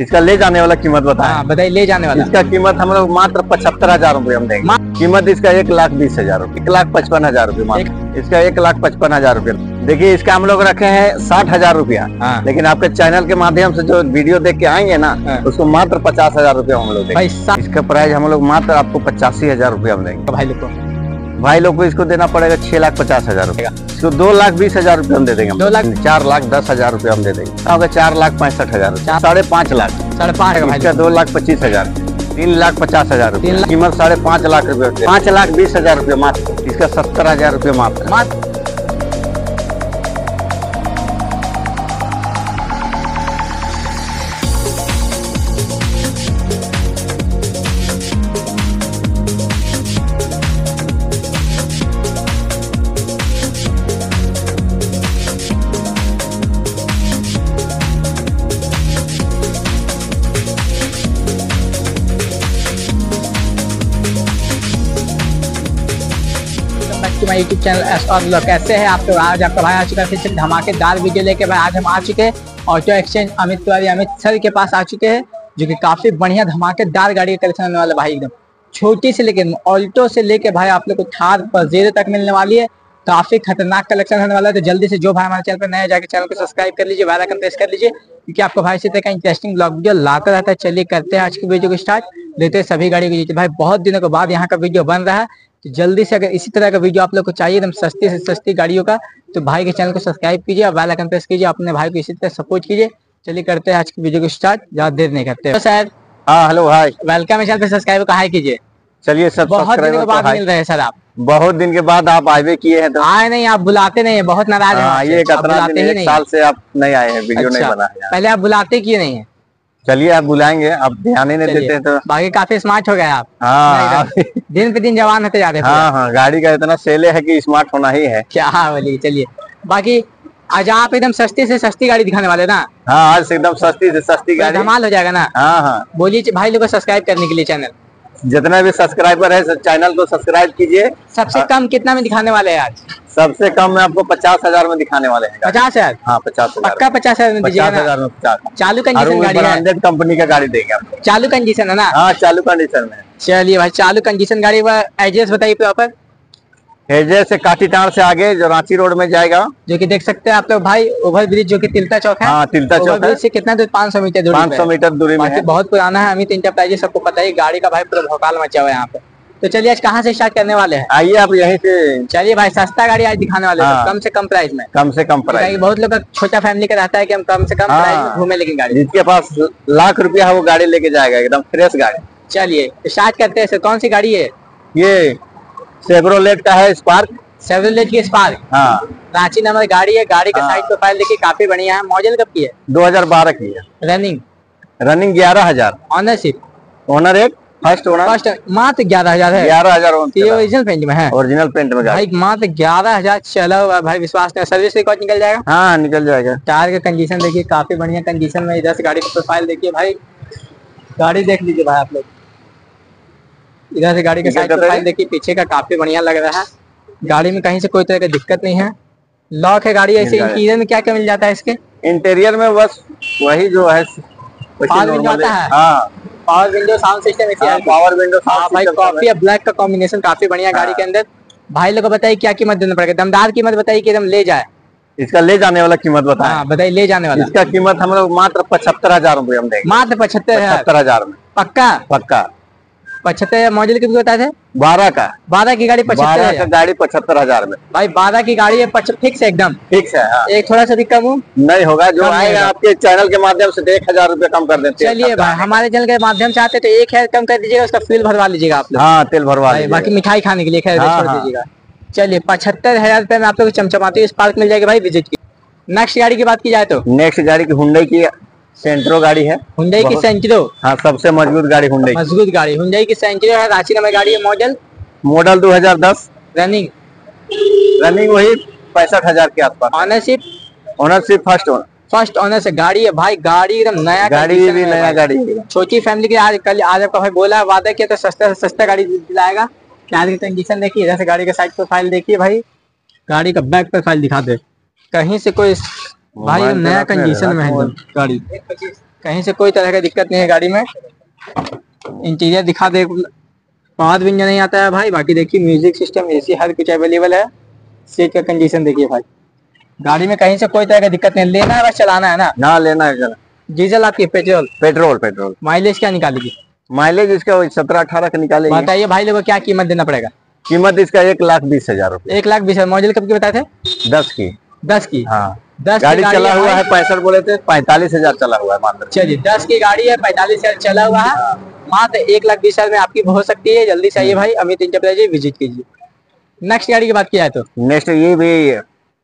इसका ले जाने वाला कीमत बताएँ। हाँ बताइए ले जाने वाला। इसका कीमत हम लोग मात्र पचहत्तर हज़ार रूपए हम देंगे। कीमत इसका एक लाख बीस हज़ार रूपए एक लाख पचपन हज़ार रूपए मात्र। इसका एक लाख पचपन हज़ार रूपए देखिए इसका हम लोग रखे हैं साठ हज़ार रूपया। हाँ। लेकिन आपके चैनल के माध्यम से जो वीडियो देख के आएँगे ना हाँ। उसको मात्र पचास हज़ार रूपया हम लोग देंगे। इसका प्राइस हम लोग मात्र आपको पचासी हज़ार रूपया हम देंगे। भाई को भाई लोग को इसको देना पड़ेगा छह लाख पचास हज़ार रूपए इसको दो लाख बीस हज़ार रूपए हम दे देंगे। दो लाख- चार लाख दस हज़ार रूपए हम दे देंगे। हाँ, होगा चार लाख पैंसठ हज़ार साढ़े पाँच लाख। साढ़े पाँच दो लाख पच्चीस हज़ार। तीन लाख पचास हज़ार कीमत साढ़े पाँच लाख रूपए पाँच लाख बीस हज़ार रूपए मात्र। इसका सत्तर हज़ार रूपए मात्र। मात्र। माय यूट्यूब चैनल एस लोग कैसे हैं? आप लोग आज, आपका भाई आ चुका है फिर से धमाकेदार वीडियो लेके भाई आज हम आ चुके हैं auto exchange Amit Tiwari, Amit sir के पास आ चुके हैं, जो कि काफ़ी बढ़िया धमाकेदार गाड़ी का कलेक्शन होने वाला भाई एकदम। छोटी से लेके ऑल्टो से लेके भाई आप लोग को थार पजेरो तक मिलने वाली है। काफ़ी खतरनाक कलेक्शन होने वाला है तो जल्दी से जो भाई हमारे चैनल पर नया जाके चैनल को सब्सक्राइब कर लीजिए, बेल आइकन प्रेस कर लीजिए, क्योंकि आपको भाई तरह का इंटरेस्टिंग ब्लॉग वीडियो लाता रहता है। चलिए करते हैं आज की वीडियो को स्टार्ट लेते हैं सभी गाड़ी को जीते भाई बहुत दिनों के बाद यहाँ का वीडियो बन रहा है। तो जल्दी से अगर इसी तरह का वीडियो आप लोग को चाहिए एकदम सस्ती से सस्ती गाड़ियों का तो भाई के चैनल को सब्सक्राइब कीजिए और बेल आइकन प्रेस कीजिए अपने भाई को इसी तरह सपोर्ट कीजिए। चलिए करते हैं आज की वीडियो को स्टार्ट ज़्यादा देर नहीं करते। तो सर। हाँ हेलो भाई वेलकम चैनल पे सब्सक्राइब का हाई कीजिए। चलिए सब बहुत दिनों के बाद मिल रहे हैं सर आप। बहुत दिन के बाद आप आए किए हैं तो आए नहीं आप बुलाते नहीं है बहुत नाराज़ हैं हाँ ये ही एक साल से आप नहीं आए हैं वीडियो नहीं अच्छा, बना है। पहले आप बुलाते किए नहीं है? चलिए आप बुलाएँगे आप ध्यान ही नहीं देते हैं तो। बाकी काफ़ी स्मार्ट हो गए आप। हाँ दिन पे दिन जवान होते जा रहे हाँ हाँ गाड़ी का इतना सेले है कि स्मार्ट होना ही है। क्या बोलिए चलिए। बाकी आज आप एकदम सस्ती से सस्ती गाड़ी दिखाने वाले ना। हाँ आज से एकदम सस्ती से सस्ती गाड़ी। धमाल हो जाएगा ना। हाँ हाँ। बोलिए भाई लोग सब्सक्राइब करने के लिए चैनल जितना भी सब्सक्राइबर है चैनल को सब्सक्राइब कीजिए। सबसे कम कितना में दिखाने वाले हैं आज? सबसे कम में आपको पचास हज़ार में दिखाने वाले हैं पचास हज़ार? हाँ पचास हज़ार। पक्का पचास हज़ार में पचास हज़ार में पचास। चालू कंडीशन गाड़ी है। कंपनी का गाड़ी देंगे आपको। चालू कंडीशन है ना? हाँ चालू कंडीशन में। चलिए भाई चालू कंडीशन गाड़ी एड्रेस बताइए प्रॉपर हेजे से काटी टाड़ से आगे जो रांची रोड में जाएगा। जो कि देख सकते हैं आप लोग भाई ओवर ब्रिज जो कि तिलता चौक है। हाँ तिलता चौक है। से कितना दूर? पाँच सौ मीटर दूर पाँच सौ मीटर दूरी में है। बहुत पुराना है अमित इंटरप्राइजेस सबको पता है गाड़ी का भाई पूरा भोकाल मचा हुआ है यहाँ पे। तो चलिए आज कहाँ से स्टार्ट करने वाले हैं? आइए आप यहीं से। चलिए भाई सस्ता गाड़ी आज दिखाने वाले हैं। हाँ। कम से कम प्राइस में। कम से कम प्राइस बहुत लोग का छोटा फैमिली का रहता है कि हम कम से कम हाँ। प्राइस में घूमे लेकिन गाड़ी। जिसके पास लाख रुपया है वो गाड़ी लेके जाएगा एकदम फ्रेश गाड़ी। चलिए स्टार्ट करते हैं कौन सी गाड़ी है? ये सेवरोलेट का है स्पार्क सेवरोलेट की स्पार्क हाँ। रांची नंबर गाड़ी है। गाड़ी का हाँ। साइड प्रोफ़ाइल देखिए काफ़ी बढ़िया है। मॉडल कब की है? 2012 की है। रनिंग रनिंग ग्यारह हज़ार। ऑनरशिप ओनर एक। फ़र्स्ट ओनर फ़र्स्ट मात्र ग्यारह हज़ार है। ग्यारह हज़ार ये ओरिजिनल पेंट में है। ओरिजिनल पेंट में भाई मात्र ग्यारह हज़ार चला हुआ भाई विश्वास नहीं सर्विस रिकॉर्ड निकल जाएगा। हाँ निकल जाएगा। टायर का कंडीशन देखिए काफ़ी बढ़िया कंडीशन में इधर से गाड़ी का प्रोफ़ाइल देखिए भाई। गाड़ी देख लीजिए भाई आप लोग। इधर से गाड़ी का साइड प्रोफ़ाइल देखिए पीछे का काफ़ी बढ़िया लग रहा है। गाड़ी में कहीं से कोई तरह की दिक्कत नहीं है। लॉक है गाड़ी ऐसे इंटीरियर में क्या क्या मिल जाता है इसके? इंटीरियर में बस वही जो है आता है? हाँ। पावर विंडो साउंड सिस्टम हाँ, पावर विंडो हाँ भाई कॉफ़ी और ब्लैक का कॉम्बिनेशन काफ़ी बढ़िया गाड़ी के अंदर। भाई लोग बताइए क्या कीमत देना पड़ेगा? दमदार कीमत बताइए की एकदम ले जाए। इसका ले जाने वाला कीमत बताए। हाँ बताइए ले जाने वाला। इसका कीमत हम लोग मात्र पचहत्तर हज़ार रूपए हम देंगे। मात्र पचहत्तर हज़ार। पचहत्तर हज़ार में। पक्का? पक्का। पचहत्तर मॉडल कितने बताए थे? बारह का। बारह की गाड़ी पचहत्तर का गाड़ी पचहत्तर हज़ार में। भाई बारह की गाड़ी है फिक्स है एकदम। फिक्स है हाँ। एक थोड़ा सा भी कम हो? नहीं होगा जो आएगा आपके चैनल के माध्यम से तो एक हज़ार रूपए कम कर देते चलिए भाई हमारे चैनल के माध्यम से आते तो एक है कम कर दीजिएगा उसका फ्यूल भरवा लीजिएगा आप लोग। हाँ तेल भरवा बाकी मिठाई खाने के लिए खैर हाँ, छोड़ हाँ। दीजिएगा। चलिए पचहत्तर हज़ार रुपए में आप लोग चमचमाती स्पार्क मिल जाएगी भाई विज़िट की। नेक्स्ट गाड़ी की बात की जाए तो। नेक्स्ट गाड़ी की हुंडई की सेंट्रो गाड़ी है। हुंडई की सेंचुरो हाँ सबसे मज़बूत गाड़ी हुंडई मज़बूत गाड़ी। हुंडई की सेंचुरो है रांची नंबर गाड़ी है मॉडल मॉडल 2010 रनिंग रनिंग वही पैंसठ हज़ार के आसपास। Ownership ownership first owner first owner से गाड़ी है। भाई गाड़ी एकदम नया गाड़ी भी नया गाड़ी। छोटी फैमिली के आज कल आज आपका भाई बोला वादा किया तो सस्ता से सस्ता गाड़ी दिलाएगा। क्या की कंडीशन देखिए इधर से गाड़ी का साइड प्रोफ़ाइल देखिए भाई। गाड़ी का बैक प्रोफ़ाइल दिखा दे। कहीं से कोई भाई नया कंडीशन में है गाड़ी। कहीं से कोई तरह का दिक्कत नहीं है गाड़ी में। इंटीरियर दिखा दे पाँच इंजन नहीं आता है भाई। बाकी देखिए म्यूज़िक सिस्टम एसी हर कुछ अवेलेबल है। सीट का कंडीशन देखिए भाई। गाड़ी में कहीं से कोई तरह का दिक्कत नहीं लेना है बस चलाना है ना? ना लेना है जरा डीजल आपकी पेट्रोल? Petrol petrol. माइलेज क्या निकालेगी? माइलेज इसका सत्रह अठारह का निकालेंगे। बताइए भाई लोगों को क्या कीमत देना पड़ेगा? कीमत इसका एक लाख बीस हज़ार रूपए एक लाख बीस हज़ार। मॉडल कब की बताए थे? दस की। दस की? हाँ। दस गाड़ी चला है हुआ है पैंसठ बोले थे पैंतालीस हज़ार चला हुआ है मान लो चलिए दस की गाड़ी है पैंतालीस हज़ार चला हुआ है। मात्र एक लाख बीस हज़ार में आपकी हो सकती है। जल्दी से आइए भाई अमित इंटरप्राइज विज़िट कीजिए। नेक्स्ट गाड़ी की बात किया जाए तो। नेक्स्ट ये भी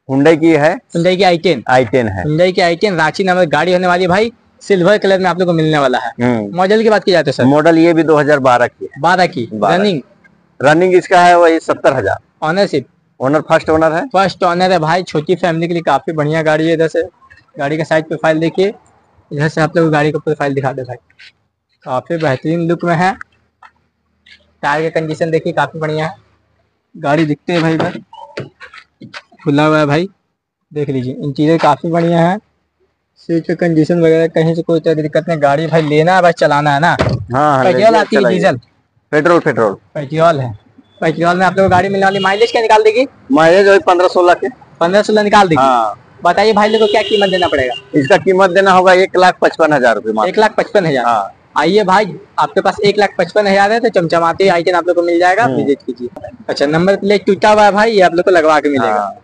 हुंडई की है। हुंडई की आई टेन आई टेन है। हुंडई की आई टेन रांची नामक गाड़ी होने वाली भाई। सिल्वर कलर में आप लोग को मिलने वाला है। हम्म। मॉडल की बात की जाए तो सर मॉडल ये भी 2012 की है। बारह की। 12 रनिंग रनिंग इसका है वही सत्तर हज़ार। ऑनरशिप ओनर फ़र्स्ट ओनर है? फ़र्स्ट ऑनर है भाई छोटी फैमिली के लिए काफ़ी बढ़िया गाड़ी है इधर से। गाड़ी का साइड प्रोफ़ाइल देखिए। इधर से आप लोग गाड़ी का प्रोफ़ाइल दिखा दे भाई। काफ़ी बेहतरीन लुक में है। टायर का कंडीशन देखिए काफ़ी बढ़िया है। गाड़ी दिखते है भाई इधर खुला हुआ है भाई। देख लीजिए इंटीरियर काफ़ी बढ़िया है। सीट का कंडीशन वगैरह कहीं से कोई तरह की दिक्कत नहीं। गाड़ी भाई लेना है बस चलाना है ना। हाँ हाँ पेट्रोल आती है डीजल पेट्रोल पेट्रोल पेट्रोल है। पेट्रोल में आप लोग गाड़ी मिलने वाली माइलेज क्या निकाल देगी? माइलेज पंद्रह सोलह के। पंद्रह सोलह निकाल देगी? हाँ। बताइए भाई लोग को क्या कीमत देना पड़ेगा? इसका कीमत देना होगा एक लाख पचपन हज़ार रूपए एक लाख पचपन हज़ार? हाँ। आइए भाई आपके पास एक लाख पचपन हज़ार है तो चमचमाते आइटन आप लोग को मिल जाएगा हम्म। विज़िट कीजिए। अच्छा नंबर प्लेट टूटा हुआ है भाई ये आप लोग को लगवा के मिलेगा। हाँ।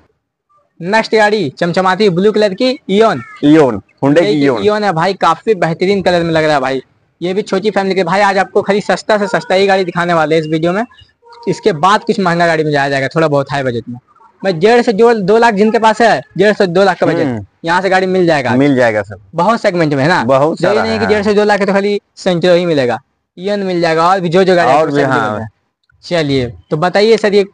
नेक्स्ट गाड़ी चमचमाती ब्लू कलर की इयोन इयोन हुंडई की इयोन इयोन है भाई काफ़ी बेहतरीन कलर में लग रहा है भाई। ये भी छोटी फैमिली के भाई आज आपको खाली सस्ता से सस्ता ही गाड़ी दिखाने वाले हैं इस वीडियो में। इसके बाद कुछ महँगा गाड़ी में जाया जाएगा थोड़ा बहुत हाई बजट में। मैं डेढ़ से जो दो लाख जिनके पास है डेढ़ से दो लाख का बजट हम्म। यहाँ से गाड़ी मिल जाएगा। मिल जाएगा सर बहुत सेगमेंट में है ना? बहुत नहीं कि डेढ़ से दो लाख तो खाली सेंचुरो ही मिलेगा। ईएन मिल जाएगा और भी जो जो गाड़ी और भी, हाँ। चलिए तो बताइए सर ये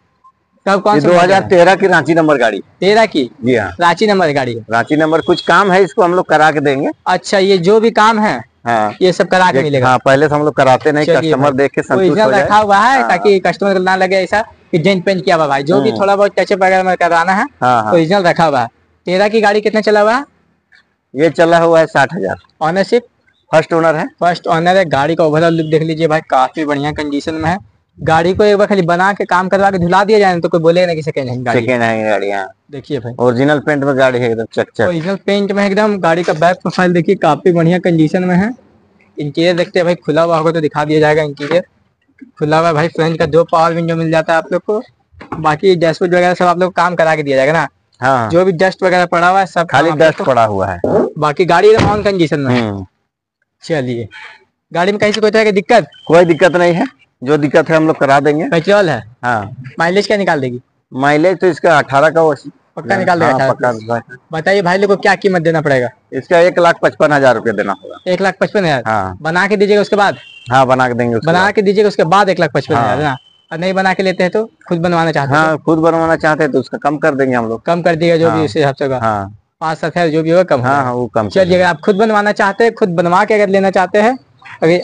कब कौन दो हज़ार तेरह की रांची नंबर गाड़ी। तेरह की? जी हाँ। रांची नंबर गाड़ी रांची नंबर कुछ काम है इसको हम लोग करा के देंगे। अच्छा ये जो भी काम है हाँ। ये सब करा के मिलेगा। हाँ पहले से हम लोग कराते नहीं कस्टमर देख के संतुष्ट हो जाए। रखा हुआ है हाँ। ताकि कस्टमर को ना लगे ऐसा कि जेंट पेंट किया हुआ भाई। जो भी हम्म। थोड़ा बहुत टचअप वगैरह में कराना है हाँ हाँ। ओरिजिनल रखा हुआ है। तेरा की गाड़ी कितना चला हुआ है? ये चला हुआ है साठ हज़ार। ऑनरशिप फ़र्स्ट ओनर है। फ़र्स्ट ओनर है। गाड़ी का ओवरऑल लुक देख लीजिए भाई काफ़ी बढ़िया कंडीशन में है। गाड़ी को एक बार खाली बना के काम करवा के धुला दिया जाए तो कोई बोले ना कि सेकेंड हैंड गाड़ी। है। सेकेंड हैंड गाड़ी हाँ। देखिए भाई। ओरिजिनल पेंट में गाड़ी है एकदम चक चक ओरिजिनल पेंट में एकदम गाड़ी का बैक प्रोफ़ाइल देखिए काफ़ी बढ़िया कंडीशन में है। इंटीरियर देखते हैं भाई खुला हुआ होगा तो दिखा दिया जाएगा इंटीरियर खुला हुआ भाई फ्रंट का दो पावर विंडो मिल जाता है आप लोग को। बाकी डैशबोर्ड वगैरह सब आप लोग काम करा के दिया जाएगा ना? हाँ। जो भी डस्ट वगैरह पड़ा हुआ है सब खाली डस्ट पड़ा हुआ है। बाकी गाड़ी एकदम ऑन कंडीशन में हम्म, चलिए। गाड़ी में कहीं से कोई तरह की दिक्कत? कोई दिक्कत नहीं है। जो दिक्कत है हम लोग करा देंगे। पेट्रोल है? हाँ। माइलेज क्या निकाल देगी? माइलेज तो इसका अठारह का पक्का निकाल देगा हाँ, पक्का बताइए भाई लोग को क्या कीमत देना पड़ेगा? इसका एक लाख पचपन हज़ार रूपए देना होगा। एक लाख पचपन हज़ार? हाँ। बना के दीजिएगा उसके बाद? हाँ बना के देंगे बना के दीजिएगा उसके बाद एक लाख पचपन हाँ। हज़ार ना? और नहीं बना के लेते हैं तो खुद बनवाना चाहते हैं हाँ खुद बनवाना चाहते हैं तो उसका कम कर देंगे हम लोग। कम कर दिएगा जो भी। उस हिसाब से होगा। हाँ। पाँच सात हज़ार जो भी होगा कम हाँ हाँ वो कम चलिए अगर आप खुद बनवाना चाहते हैं खुद बनवा के अगर लेना चाहते हैं अगर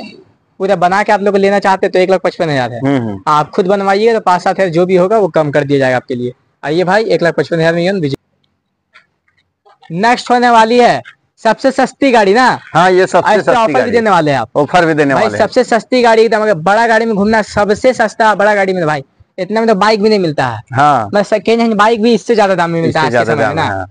पूरा बना के आप लोग लेना चाहते हैं तो एक लाख पचपन हज़ार है। हम्म हम्म। आप खुद बनवाइए तो पाँच सात हज़ार जो भी होगा वो कम कर दिया जाएगा आपके लिए। आइए भाई एक लाख पचपन हज़ार में नेक्स्ट होने वाली है सबसे सस्ती गाड़ी ना? हाँ ये सबसे सस्ती ऑफ़र भी देने वाले हैं आप। ऑफ़र भी देने वाले हैं। सबसे सस्ती गाड़ी एकदम अगर बड़ा गाड़ी में घूमना सबसे सस्ता बड़ा गाड़ी में भाई इतने में तो बाइक भी नहीं मिलता है। हाँ। मैं सेकेंड हैंड बाइक भी इससे ज़्यादा दाम में मिलता है ना। हाँ।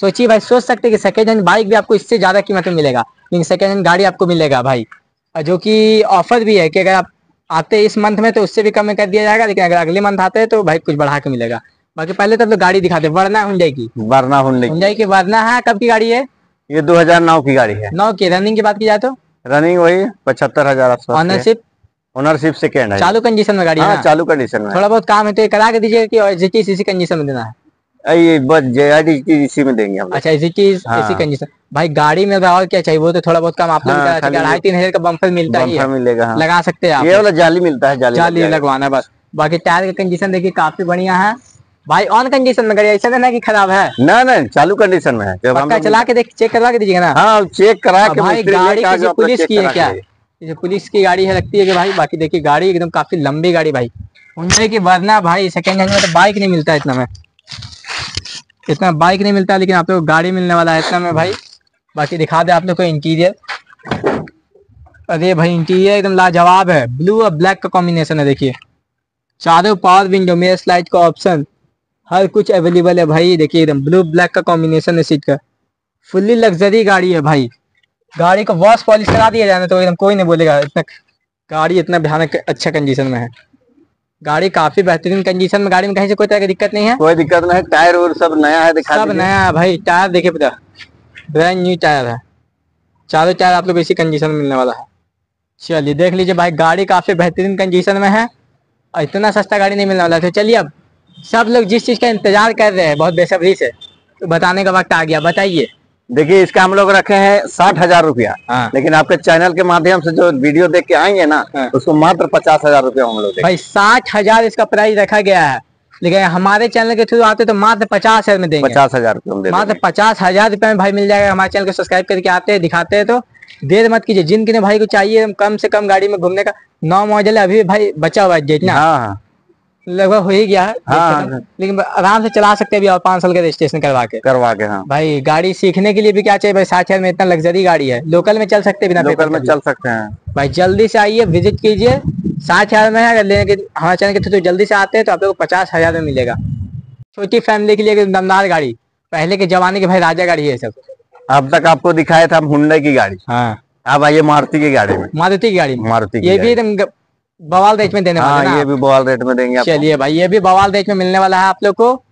सोचिए भाई सोच सकते कि सेकेंड हैंड बाइक भी आपको इससे ज़्यादा कीमत में मिलेगा लेकिन सेकेंड हैंड गाड़ी आपको मिलेगा भाई। जो कि ऑफ़र भी है कि अगर आप आते इस मंथ में तो उससे भी कम में कर दिया जाएगा लेकिन अगर अगले मंथ आते हैं तो भाई कुछ बढ़ा के मिलेगा। बाकी पहले तब तो गाड़ी दिखाते हैं वरना हुंडई की। वरना हुंडई की। हुंडई की वरना है कब की गाड़ी है? ये 2009 की गाड़ी है। नौ की रनिंग की बात की जाए तो? रनिंग वही पचहत्तर हज़ार ऑनरशिप ओनरशिप सेकेंड है। चालू कंडीशन में गाड़ी है हाँ चालू कंडीशन में। थोड़ा बहुत काम है तो ये करा के और कंडीशन में देना है। ये बस जेआईडी की इसी में देंगे हम अच्छा इसी चीज़ हाँ। इसी कंडीशन भाई गाड़ी में और क्या चाहिए? वो तो थोड़ा बहुत कम आप हाँ, हैं। अढ़ाई तीन हज़ार का बम्पर मिलता ही है। मिलेगा हाँ। लगा सकते हैं आप। ये वाला जाली मिलता है जाली जाली लगवाना बस। बाकी टायर का कंडीशन देखिए काफ़ी बढ़िया है। भाई ऑन कंडीशन में गाड़ी ऐसा ना कि खराब है। ना ना चालू कंडीशन में है। जब हम चला के देख चेक करवा के दीजिएगा ना? हाँ चेक करा के भाई गाड़ी किसी पुलिस की है क्या। ये पुलिस की गाड़ी है लगती है कि भाई बाकी देखिए गाड़ी एकदम काफ़ी लंबी गाड़ी भाई। हुंडई की वरना भाई सेकंड हैंड में तो बाइक नहीं मिलता इतना में। इतना बाइक नहीं मिलता, लेकिन आप लोग को गाड़ी मिलने वाला है इतना में भाई। बाकी दिखा दे आप लोग को इंटीरियर अरे भाई इंटीरियर एकदम लाजवाब है। ब्लू और ब्लैक का कॉम्बिनेशन है, देखिए। चारों पावर विंडो मेयर स्लाइड का ऑप्शन हर कुछ अवेलेबल है भाई, देखिए एकदम ब्लू ब्लैक का कॉम्बिनेशन है सीट का। फुल्ली लग्जरी गाड़ी है भाई। गाड़ी को वॉश पॉलिश करा दिया जाए तो एकदम कोई नहीं बोलेगा। इतना गाड़ी इतना भयानक अच्छा कंडीशन में है। गाड़ी काफ़ी बेहतरीन कंडीशन में गाड़ी में कहीं से कोई तरह की दिक्कत नहीं है। कोई दिक्कत नहीं टायर और सब नया है दिखा सब नया है भाई टायर देखिए पूरा ब्रांड न्यू टायर है। चारों टायर आप लोग इसी कंडीशन में मिलने वाला है। चलिए देख लीजिए भाई गाड़ी काफ़ी बेहतरीन कंडीशन में है और इतना सस्ता गाड़ी नहीं मिलने वाला। है तो चलिए अब सब लोग जिस चीज़ का इंतज़ार कर रहे हैं बहुत बेसब्री से तो बताने का वक्त आ गया बताइए। देखिए इसका हम लोग रखे हैं साठ हज़ार रुपया। हाँ। लेकिन आपके चैनल के माध्यम से जो वीडियो देख के आएँगे ना हाँ। उसको मात्र पचास हज़ार रुपया हम लोग भाई साठ हज़ार इसका प्राइस रखा गया है। लेकिन हमारे चैनल के थ्रू आते तो मात्र पचास हज़ार में देंगे। पचास हज़ार रुपया मात्र पचास हज़ार रुपए में भाई मिल जाएगा। हमारे चैनल को सब्सक्राइब करके आते हैं दिखाते हैं तो देर मत कीजिए। जिनके भाई को चाहिए कम से कम गाड़ी में घूमने का नौ मॉडल अभी भाई बचा हुआ है जितना। हाँ। लगभग हो ही गया है। हाँ। लेकिन आराम से चला सकते हैं और पाँच साल का रजिस्ट्रेशन करवा के। करवा के हाँ। भाई गाड़ी सीखने के लिए भी क्या चाहिए? भाई साठ में इतना लग्जरी गाड़ी है। लोकल में चल सकते हैं बिना लोकल में चल सकते हैं। भाई जल्दी से आइए विज़िट कीजिए। साठ हज़ार में है अगर लेने के हमारे चैनल के थ्रू जल्दी से आते हैं तो आप लोग को पचास हज़ार में मिलेगा। छोटी फैमिली के लिए दमदार गाड़ी। पहले के जमाने की भाई राजा गाड़ी है सब। अब तक आपको दिखाया था हम हुंडई की गाड़ी। हाँ। अब आइए मारुति की गाड़ी में। मारुति की गाड़ी मारुति ये भी। एकदम बवाल रेट में देने वाला हाँ ये भी बॉल रेट में देंगे चलिए भाई ये भी बवाल रेट में मिलने वाला है आप लोग को।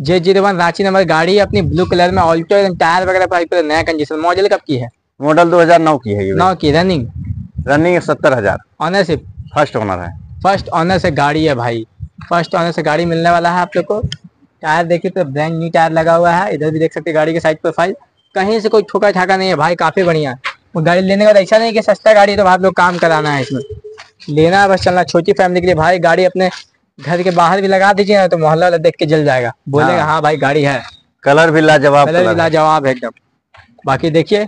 J zero one Ranchi number गाड़ी अपनी ब्लू कलर में ऑल्टो टायर वगैरह नया कंडीशन मॉडल कब की है? मॉडल 2009 की है ये नौ की रनिंग रनिंग सत्तर हज़ार। ऑनर ऑनरशिप फ़र्स्ट ऑनर है। फ़र्स्ट ऑनर से गाड़ी है भाई। फ़र्स्ट ऑनर से गाड़ी मिलने वाला है आप लोग को। टायर देखिए तो ब्रांड न्यू टायर लगा हुआ है। इधर भी देख सकते गाड़ी के साइड प्रोफ़ाइल कहीं से कोई ठोका ठाका नहीं है भाई काफ़ी बढ़िया। है गाड़ी लेने का ऐसा नहीं कि सस्ता गाड़ी है तो आप लोग काम कराना है इसमें। लेना है बस चलना छोटी फैमिली के लिए भाई गाड़ी अपने घर के बाहर भी लगा दीजिए ना तो मोहल्ला वाला देख के जल जाएगा। बोलेगा हाँ। भाई गाड़ी है। कलर भी लाजवाब कलर भी लाजवाब है एकदम। बाकी देखिए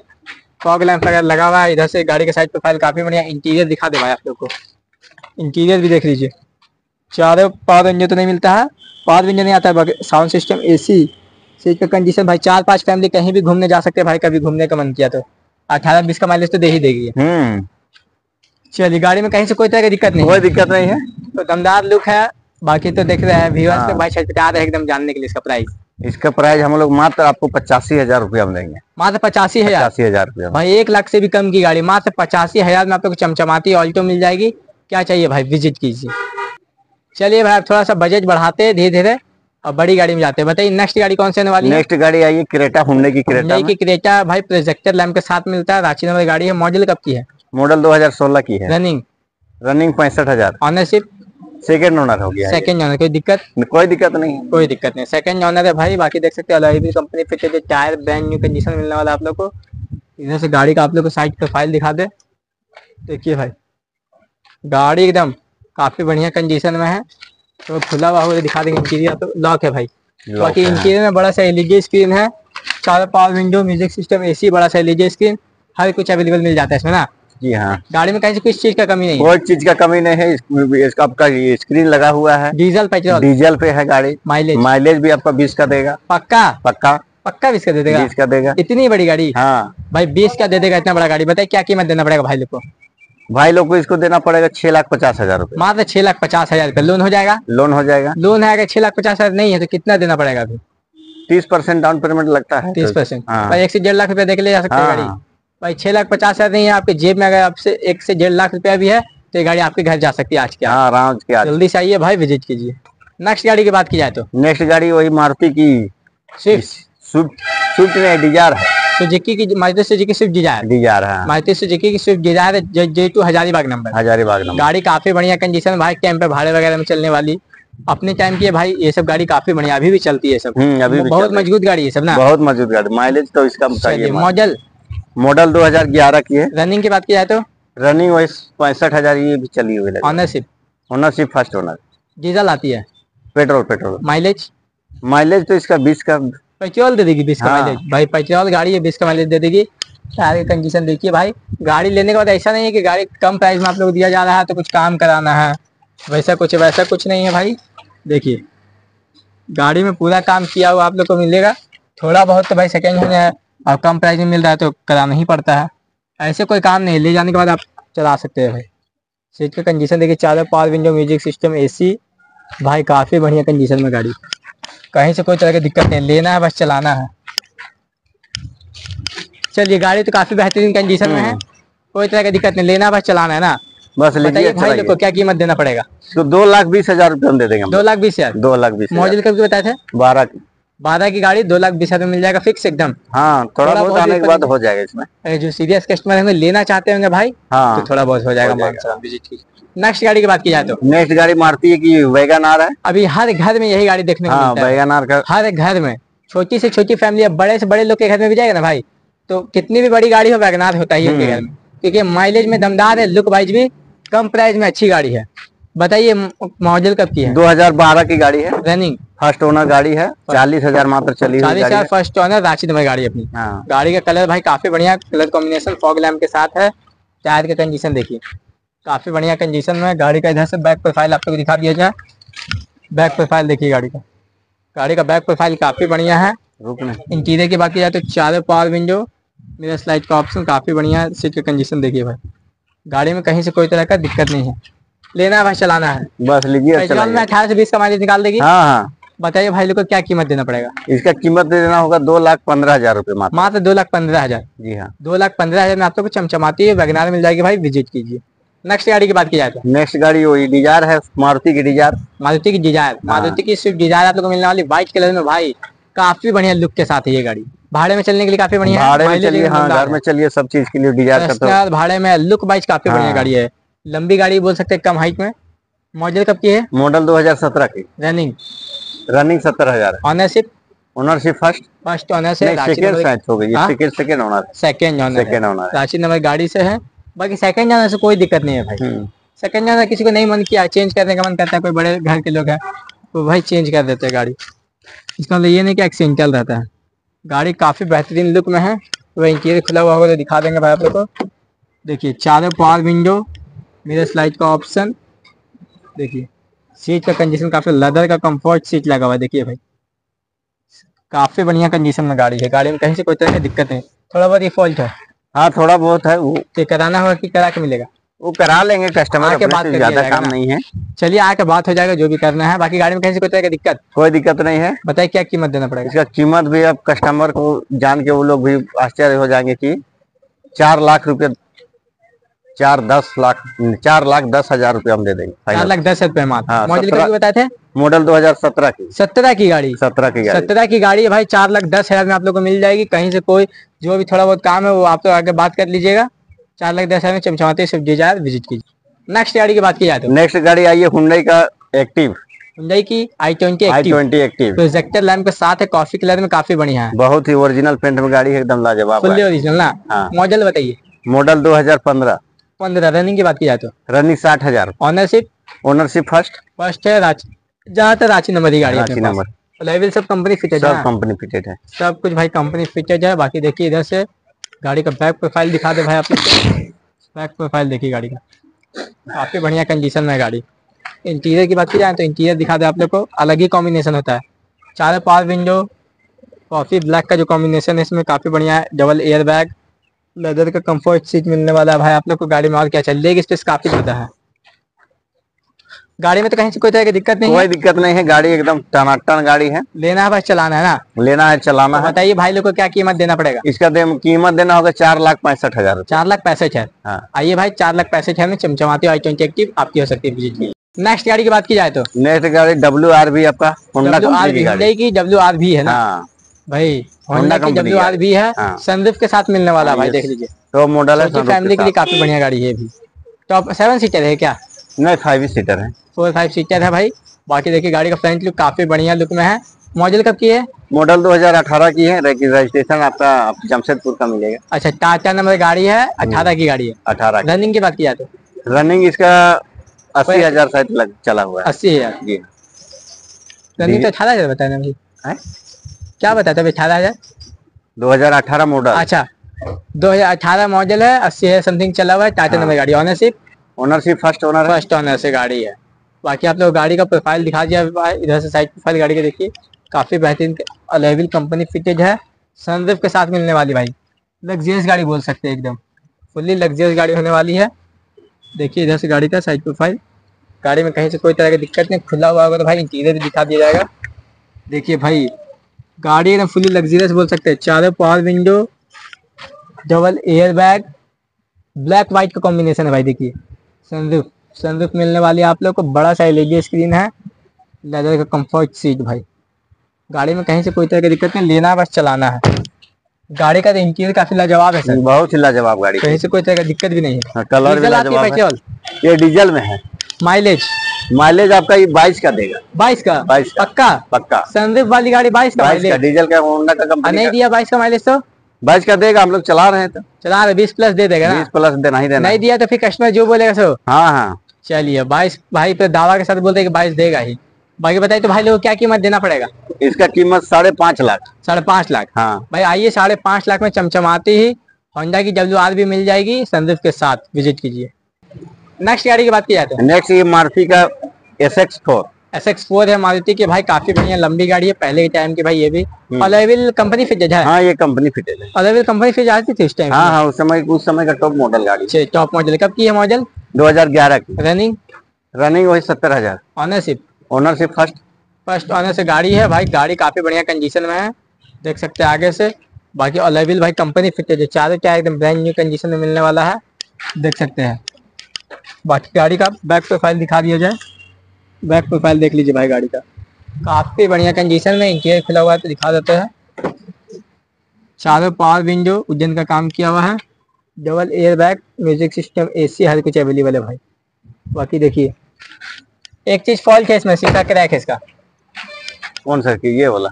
फॉग लैंप वगैरह लगा हुआ है इधर से गाड़ी के साइड प्रोफ़ाइल काफ़ी बढ़िया इंटीरियर दिखा दे भाई आप लोग को। इंटीरियर भी देख लीजिए। चारों पावर इंजन तो नहीं मिलता है। पावर विंडो नहीं आता है साउंड सिस्टम एसी सीट का कंडीशन भाई चार पाँच फैमिली कहीं भी घूमने जा सकते हैं भाई कभी घूमने का मन किया तो। अठारह बीस का माइलेज तो दे ही देगी। हम्म। चलिए गाड़ी में कहीं से कोई तरह की दिक्कत नहीं कोई दिक्कत नहीं है। तो दमदार लुक है बाकी तो देख रहे हैं व्यूअर्स हाँ। तो भाई छटपटा रहे एकदम जानने के लिए इसका प्राइस इसका प्राइस हम लोग मात्र आपको पचासी हज़ार रुपया में देंगे। मात्र पचासी हज़ार? पचासी हज़ार रुपया। भाई एक लाख से भी कम की गाड़ी मात्र पचासी हज़ार में आप लोग चमचमाती ऑल्टो मिल जाएगी। क्या चाहिए भाई विज़िट कीजिए। चलिए भाई अब थोड़ा सा बजट बढ़ाते हैं धीरे धीरे और बड़ी गाड़ी में जाते हैं। बताइए नेक्स्ट गाड़ी कौन सी आने वाली नेक्स्ट गाड़ी आई है क्रेटा हुंडई की क्रेटा की क्रेटा भाई प्रोजेक्टर लैम्प के साथ मिलता है। रांची नंबर गाड़ी है मॉडल कब की है? मॉडल 2016 की है। रनिंग। रनिंग पैंसठ हज़ार। ऑनरशिप सेकेंड ओनर हो गया। है सेकंड ऑनर कोई दिक्कत? कोई दिक्कत नहीं। कोई दिक्कत नहीं। सेकंड ऑनर है भाई बाकी देख सकते हो company fitted tyre brand new condition मिलने वाला आप लोग को। इधर से गाड़ी का आप लोग को साइड प्रोफ़ाइल दिखा दे। देखिए भाई गाड़ी एकदम काफ़ी बढ़िया कंडीशन में है। तो खुला हुआ हुआ दिखा देंगे इंटीरियर तो। लॉक है भाई। बाकी इंटीरियर में बड़ा सा एलईडी स्क्रीन है। चार power window music system AC बड़ा सा एलईडी स्क्रीन हर कुछ अवेलेबल मिल जाता है इसमें ना। जी हाँ। गाड़ी में कहीं से किसी चीज़ का कमी नहीं है? कोई चीज़ का कमी नहीं है। इसका आपका स्क्रीन लगा हुआ है। Diesel petrol? डीजल पे है गाड़ी। माइलेज माइलेज भी आपका बीस का देगा। पक्का? पक्का। पक्का भी इसका दे देगा? बीस का देगा। इतनी बड़ी गाड़ी? हाँ। भाई बीस का दे देगा इतना बड़ा गाड़ी। बताए क्या कीमत देना पड़ेगा भाई लोग को? भाई लोग को इसको देना पड़ेगा छह लाख पचास हज़ार रुपए मात्र छह लाख पचास हज़ार रुपये। लोन हो जाएगा? लोन हो जाएगा। लोन है अगर छह लाख पचास हज़ार नहीं है तो कितना देना पड़ेगा अभी तीस परसेंट डाउन पेमेंट लगता है। तीस परसेंट। हाँ। एक से डेढ़ लाख रुपया देके ले जा सकते हैं हाँ। गाड़ी। भाई छह लाख पचास हज़ार नहीं है आपके जेब में अगर आपसे एक से डेढ़ लाख रुपया भी है तो ये गाड़ी आपके घर जा सकती है आज के हाँ आराम से जल्दी से आइए भाई विज़िट कीजिए। नेक्स्ट गाड़ी की बात की जाए तो। नेक्स्ट गाड़ी वही मारुति की। स्विफ्ट स्विफ्ट स्विफ्ट में डिजार है। सुजुकी की Maruti Suzuki Swift Dzire Dzire है। मारुति सुजुकी की स्विफ्ट डिज़ायर है J two Hazaribagh number Hazaribagh number गाड़ी काफ़ी बढ़िया कंडीशन में भाई टाइम पे भाड़े वगैरह में चलने वाली। अपने टाइम की है भाई ये सब गाड़ी काफ़ी बढ़िया अभी भी चलती है सब। हम्म अभी बहुत मज़बूत गाड़ी है सब ना। बहुत मज़बूत गाड़ी माइलेज तो इसका मॉडल मॉडल 2011 की है। रनिंग की बात की जाए तो? रनिंग वही पैंसठ हज़ार ये भी चली हुई ownership ownership first owner diesel आती है? Petrol petrol. माइलेज माइलेज तो इसका बीस का पेट्रोल दे देगी बीस का हाँ। माइलेज भाई पेट्रोल गाड़ी है बीस का माइलेज दे देगी। की कंडीशन देखिए भाई। गाड़ी लेने के बाद ऐसा नहीं है कि गाड़ी कम प्राइस में आप लोग दिया जा रहा है तो कुछ काम कराना है। वैसा कुछ वैसा कुछ नहीं है भाई। देखिए गाड़ी में पूरा काम किया हुआ आप लोग को मिलेगा। थोड़ा बहुत तो भाई सेकेंड हैंड है। और कम प्राइस में मिल रहा है तो कराना ही पड़ता है। ऐसे कोई काम नहीं ले जाने के बाद आप चला सकते हैं भाई। सीट का कंडीशन देखिए चारों power window music system AC भाई काफ़ी बढ़िया कंडीशन में गाड़ी। कहीं से कोई तरह की दिक्कत नहीं लेना है बस चलाना है। चलिए गाड़ी तो काफ़ी बेहतरीन कंडीशन में है। कोई तरह की दिक्कत नहीं लेना है बस चलाना है ना। बस बताइए भाई लोग को क्या कीमत देना पड़ेगा। तो दो लाख बीस हज़ार दे देंगे दो लाख बीस हज़ार? दो लाख बीस मॉडल कब की बताए थे? बारह बारह की गाड़ी दो लाख बीस हज़ार मिल जाएगा फिक्स एकदम। हाँ थोड़ा थोड़ा बहुत आने के बाद हो जाएगा इसमें। जो सीरियस कस्टमर है लेना चाहते होंगे भाई हाँ तो थोड़ा बहुत हो जाएगा हो नेक्स्ट गाड़ी की बात की जाए तो। नेक्स्ट गाड़ी मारुति की वैगन आर है? अभी हर घर में यही गाड़ी देखने को हाँ है। वैगन आर का हर घर में। छोटी से छोटी फैमिली अब बड़े से बड़े लोग के घर में भी जाएगा ना भाई? तो कितनी भी बड़ी गाड़ी हो वैगनार होता ही है घर में। क्योंकि माइलेज में दमदार है लुक वाइज भी कम प्राइस में अच्छी गाड़ी है। बताइए मॉडल कब की है? 2012 की गाड़ी है। रनिंग फ़र्स्ट ओनर गाड़ी है चालीस हज़ार मात्र चली हुई चालीस हज़ार है। फ़र्स्ट ऑनर रांची नंबर गाड़ी अपनी। हाँ। गाड़ी का कलर भाई काफ़ी बढ़िया कलर कॉम्बिनेशन फॉग लैम्प के साथ है। टायर का कंडीशन देखिए। काफ़ी बढ़िया कंडीशन में गाड़ी का इधर से बैक प्रोफ़ाइल आप लोग दिखा दिया जाए। बैक प्रोफ़ाइल देखिए गाड़ी का। गाड़ी का बैक प्रोफ़ाइल काफ़ी बढ़िया है। इंटीरियर की बात की जाए तो चारों पावर विंडो मेरा स्लाइड का ऑप्शन काफ़ी बढ़िया है। सीट की कंडीशन देखिए भाई। गाड़ी में कहीं से कोई तरह का दिक्कत नहीं है। लेना है भाई चलाना है। बस लीजिए में अठारह से बीस का माइलेज निकाल देगी। हाँ हाँ। बताइए भाई लोग को क्या कीमत देना पड़ेगा? इसका कीमत दे देना होगा दो लाख पंद्रह हज़ार रुपये मात्र। मात्र दो लाख पंद्रह हज़ार? जी हाँ। दो लाख पंद्रह हज़ार में आप लोग को चमचमाती है वैगनार मिल जाएगी भाई विज़िट कीजिए। नेक्स्ट गाड़ी की बात की जाए तो। नेक्स्ट गाड़ी वही डिज़ायर है मारुति की डिज़ायर। मारुति की डिज़ायर। मारुति की स्विफ्ट डिज़ायर आप लोग को मिलने वाली व्हाइट कलर में भाई काफ़ी बढ़िया लुक के साथ है ये गाड़ी। भाड़े में चलने के लिए काफ़ी बढ़िया भाड़े में चलिए हाँ घर में चलिए सब चीज़ के लिए डिज़ायर है। भाड़े में लुक वाइज काफ़ी बढ़िया हाँ। गाड़ी है। लंबी गाड़ी बोल सकते हैं कम हाइट में। मॉडल कब की है? मॉडल 2017 की। रनिंग रनिंग सत्तर हज़ार। Ownership ownership first first owner से सेकेंड शायद हो गई? Second second owner owner second owner Ranchi number गाड़ी से है। बाकी सेकंड ऑनर से कोई दिक्कत नहीं है भाई। हम्म। सेकंड ऑनर किसी को नहीं मन किया चेंज करने का मन करता है कोई बड़े घर के लोग हैं तो भाई चेंज कर देते हैं गाड़ी। इसका मतलब ये नहीं कि एक्सीडेंटल रहता है। गाड़ी काफ़ी बेहतरीन लुक में है। तो वह इंटीरियर खुला हुआ होगा तो दिखा देंगे भाई आप लोग को। देखिए चारों पावर विंडो मेरे स्लाइड का ऑप्शन देखिए। सीट का कंडीशन काफ़ी लेदर का कंफर्ट सीट लगा हुआ है देखिए भाई। काफ़ी बढ़िया कंडीशन में गाड़ी है। गाड़ी में कहीं से कोई तरह की दिक्कत नहीं। थोड़ा बहुत ये फॉल्ट है। हाँ थोड़ा बहुत है वो तो कराना होगा कि करा के मिलेगा? वो करा लेंगे कस्टमर अपने बात ज़्यादा काम नहीं है। चलिए आके बात हो जाएगा जो भी करना है। बाकी गाड़ी में कहीं से कोई तरह की दिक्कत? कोई दिक्कत नहीं है। बताइए क्या कीमत देना पड़ेगा? इसका कीमत भी अब कस्टमर को जान के वो लोग भी आश्चर्य हो जाएँगे की चार लाख रुपए चार दस लाख चार लाख दस हज़ार रूपए हम दे देंगे चार लाख दस रुपए हाँ, मॉडल कब बताए थे? मॉडल 2017 की। सत्रह की गाड़ी। सत्रह की गाड़ी। सत्रह की गाड़ी है भाई चार लाख दस हज़ार में आप लोग को मिल जाएगी। कहीं से कोई जो भी थोड़ा बहुत काम है वो आप तो आगे बात कर लीजिएगा। चार लाख दस हज़ार में चमचमाते स्विफ्ट डिज़ायर विज़िट कीजिए। नेक्स्ट गाड़ी की बात की जाए नेक्स्ट गाड़ी आई है हुंडई का एक्टिव Hyundai की I twenty I twenty active projector lamp के साथ है कॉफ़ी कलर में काफ़ी बढ़िया है। बहुत ही ओरिजिनल पेंट में गाड़ी है एकदम लाजवाब ओरिजिनल ना? हाँ। मॉडल बताइए। मॉडल 2015 पंद्रह। रनिंग की बात की जाए तो। रनिंग साठ हज़ार। ऑनरशिप ओनरशिप फ़र्स्ट फ़र्स्ट है रांची जहाँ तक रांची नंबर की गाड़ी रांची नंबर। लेवल सब कंपनी फिटेड है। कंपनी फिटेड है। सब कुछ भाई कंपनी फिटेड है। बाकी देखिए इधर से। गाड़ी का बैक प्रोफ़ाइल दिखा दे भाई आप बैक प्रोफ़ाइल देखिए गाड़ी का। काफ़ी बढ़िया कंडीशन में है गाड़ी। इंटीरियर की बात की जाए तो इंटीरियर दिखा दे आप लोग को। अलग ही कॉम्बिनेशन होता है। चारों पावर विंडो कॉफ़ी ब्लैक का जो कॉम्बिनेशन है इसमें काफ़ी बढ़िया है। डबल एयर बैग लेदर का कंफर्ट सीट मिलने वाला है भाई। आप लोग को गाड़ी में और क्या चाहिए? लेग स्पेस काफ़ी ज़्यादा है। गाड़ी में तो कहीं से कोई तरह की दिक्कत नहीं कोई दिक्कत नहीं है। गाड़ी एकदम टनाटन गाड़ी है। लेना है बस चलाना है ना? लेना है चलाना है। बताइए भाई लोग को क्या कीमत देना पड़ेगा? इसका दे, कीमत देना होगा चार लाख पैंसठ हज़ार। चार लाख पैंसठ है? हाँ। आइए भाई चार लाख पैंसठ है में चमचमाती आई ट्वेंटी एक्टिव आपकी हो सकती है विज़िट नेक्स्ट गाड़ी की बात की जाए तो। नेक्स्ट गाड़ी डब्ल्यू आर भी आपका होंडा की डब्ल्यू आर भी है ना? हाँ। भाई होंडा की company डब्ल्यू आर भी है हाँ। सनरूफ के साथ मिलने वाला हाँ, भाई देख लीजिए। तो मॉडल है फैमिली के लिए काफ़ी बढ़िया गाड़ी है भी टॉप सेवन सीटर है क्या? नहीं फाइव सीटर है। फोर फाइव सीटर है भाई। बाकी देखिए गाड़ी का फ्रंट लुक काफ़ी बढ़िया लुक में है। मॉडल कब की है? मॉडल 2018 की है। रजिस्ट्रेशन आपका जमशेदपुर का मिलेगा। अच्छा टाटा नंबर गाड़ी है अठारह की गाड़ी है। 18 रनिंग की बात की जाए तो। रनिंग इसका अस्सी हज़ार शायद चला हुआ है। अस्सी हज़ार। रनिंग तो अठारह हज़ार बताया ना भाई। हैं? क्या बताया था अठारह हज़ार 2018 मॉडल अच्छा 2018 मॉडल है अस्सी है समथिंग चला हुआ है टाटा हाँ। नंबर गाड़ी ownership ownership first owner first owner से गाड़ी है। बाकी आप लोग गाड़ी का प्रोफ़ाइल दिखा दिया इधर से साइड प्रोफ़ाइल गाड़ी का देखिए। काफ़ी बेहतरीन अलेविल कंपनी फिटेड है। सनरूफ के साथ मिलने वाली भाई। लग्जरियस गाड़ी बोल सकते हैं एकदम। फुल्ली लग्जरियस गाड़ी होने वाली है। देखिए इधर से गाड़ी का साइड प्रोफ़ाइल गाड़ी में कहीं से कोई तरह की दिक्कत नहीं खुला हुआ होगा तो भाई इंटीरियर भी दिखा दिया जाएगा। देखिए भाई गाड़ी एकदम फुल्ली लग्जरियस बोल सकते हैं। चारों power window double air bag black white का कॉम्बिनेशन है भाई देखिए। सनरूफ सनरूफ मिलने वाली आप लोग को बड़ा सा एलईडी स्क्रीन है। लेदर का कंफर्ट सीट भाई। गाड़ी में कहीं से कोई तरह की दिक्कत नहीं लेना है बस चलाना है। गाड़ी का इंटीरियर काफ़ी लाजवाब है सर। बहुत ही लाजवाब गाड़ी। कहीं से कोई तरह की दिक्कत भी नहीं है। कलर भी है लाजवाब है। ये डीजल में है। माइलेज माइलेज आपका ये बाईस का देगा। बाईस का? 22 पक्का? पक्का। सनरूफ वाली गाड़ी बाईस का बाईस का। माइलेज डीजल का होंडा का कंपनी नहीं दिया बाईस का माइलेज तो? बाईस का देगा हम लोग चला रहे हैं तो। चला रहे बीस प्लस दे देगा ना? बीस प्लस देना ही देना। नहीं दिया तो फिर कस्टमर जो बोलेगा सो। हाँ हाँ। चलिए बाईस भाई पे दावा के साथ बोलते हैं कि बाईस देगा ही। बाकी बताइए तो भाई लोग क्या कीमत देना पड़ेगा? इसका कीमत साढ़े पाँच लाख। साढ़े पाँच लाख? हाँ। भाई आइए साढ़े पाँच लाख में चमचमाती ही होंडा की डब्ल्यू आर भी मिल जाएगी संदीप के साथ। विज़िट कीजिए। नेक्स्ट गाड़ी की बात की जाए तो नेक्स्ट ये मारुति का S X four S X four है मारुति की। भाई काफ़ी बढ़िया लंबी गाड़ी है पहले के टाइम की भाई ये भी। अलेविल कंपनी फिटेज है हाँ? ये कंपनी फिटेड है। अलेविल कंपनी फिट आती थी उस टाइम हाँ हाँ उस समय उस समय का टॉप मॉडल गाड़ी टॉप मॉडल कब की है मॉडल 2011 की। रनिंग रनिंग वही सत्तर हज़ार। Ownership ownership first first owner से गाड़ी है। भाई गाड़ी काफ़ी बढ़िया कंडीशन में है। देख सकते हैं आगे से। बाकी अलेविल भाई कंपनी फिटेज है। चारों टायर एकदम ब्रांड न्यू कंडीशन में मिलने वाला है। देख सकते हैं। बाकी गाड़ी का? बैक प्रोफ़ाइल दिखा दिया जाए। बैक प्रोफ़ाइल देख लीजिए भाई गाड़ी का। काफ़ी बढ़िया कंडीशन में इंटीरियर खुला हुआ है तो दिखा देते हैं। चारों पावर विंडो उज्जैन का काम किया हुआ है। Double air bag music system AC हर कुछ अवेलेबल है भाई। बाकी देखिए। एक चीज़ फॉल्ट है इसमें शीशा क्रैक है इसका। कौन सा ये वाला।